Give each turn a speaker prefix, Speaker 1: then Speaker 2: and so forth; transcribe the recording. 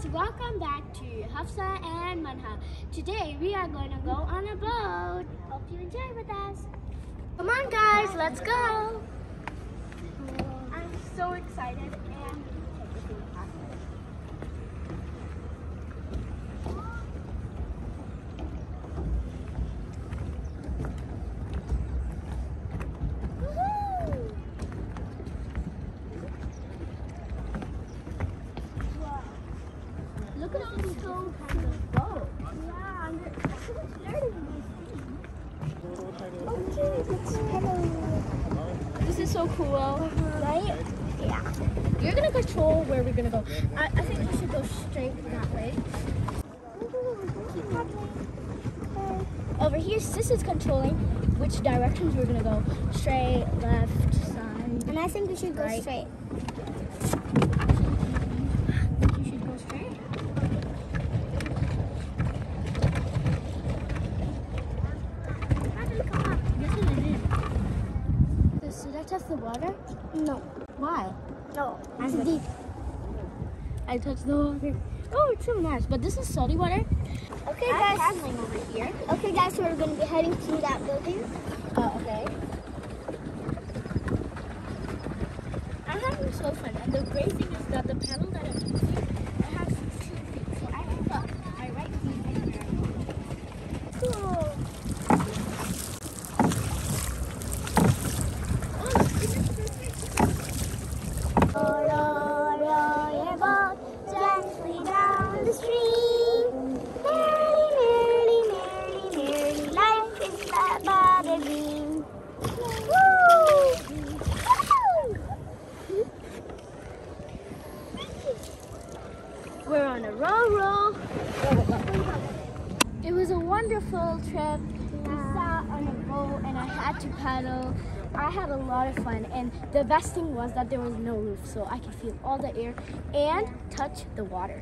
Speaker 1: guys, welcome back to Hafsah and Manha. Today we are going to go on a boat. Hope you enjoy with us. Come on guys, let's go. I'm so excited and This is so cool, right? Yeah. You're gonna control where we're gonna go. I, I think we should go straight that way. Over here, Sis is controlling which directions we're gonna go. Straight, left, side.
Speaker 2: And I think we should go
Speaker 1: Right.
Speaker 2: straight.
Speaker 1: You should go straight. Yes, it is. Should I test the water?
Speaker 2: No.
Speaker 1: Why?
Speaker 2: No.
Speaker 1: I'm deep. I touched the water. Oh, it's so nice. But this is salty water.
Speaker 2: Okay,
Speaker 1: I'm
Speaker 2: guys.
Speaker 1: paddling over here.
Speaker 2: Okay, guys. So we're going to be heading to that building.
Speaker 1: Oh, okay. I'm having so fun. And the great thing is that the pedal that I'm using, We're on a row row. It was a wonderful trip. We sat on a boat and I had to paddle. I had a lot of fun and the best thing was that there was no roof so I could feel all the air and touch the water.